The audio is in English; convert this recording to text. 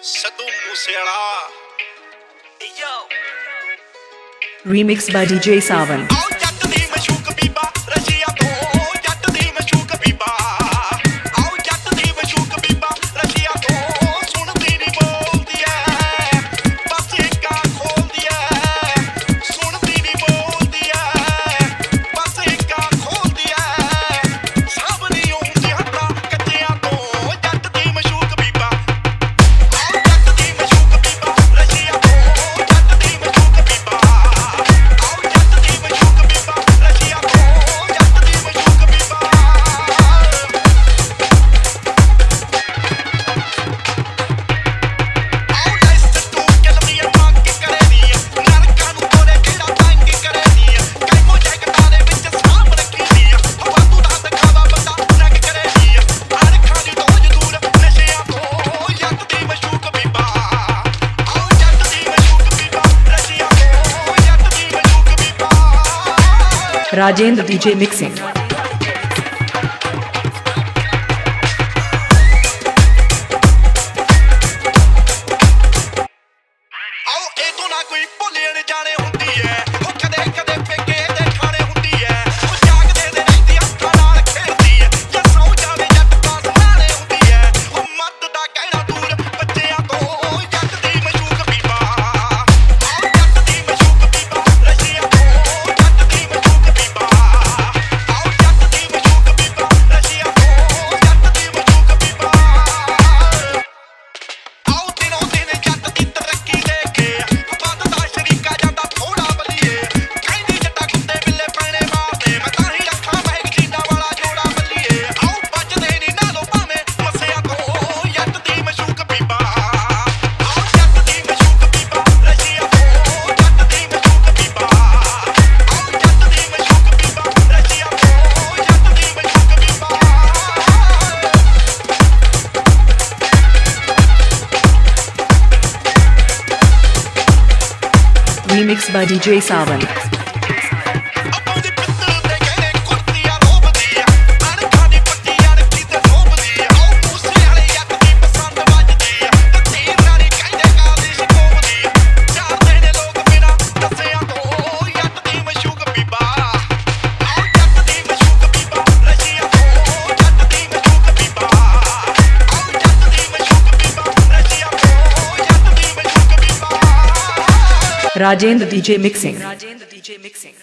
Sadhu Musela. Remix by DJ Savan. Rajendra DJ mixing. Mixed by DJ Savan. Rajendra DJ Mixing. Rajendra DJ Mixing.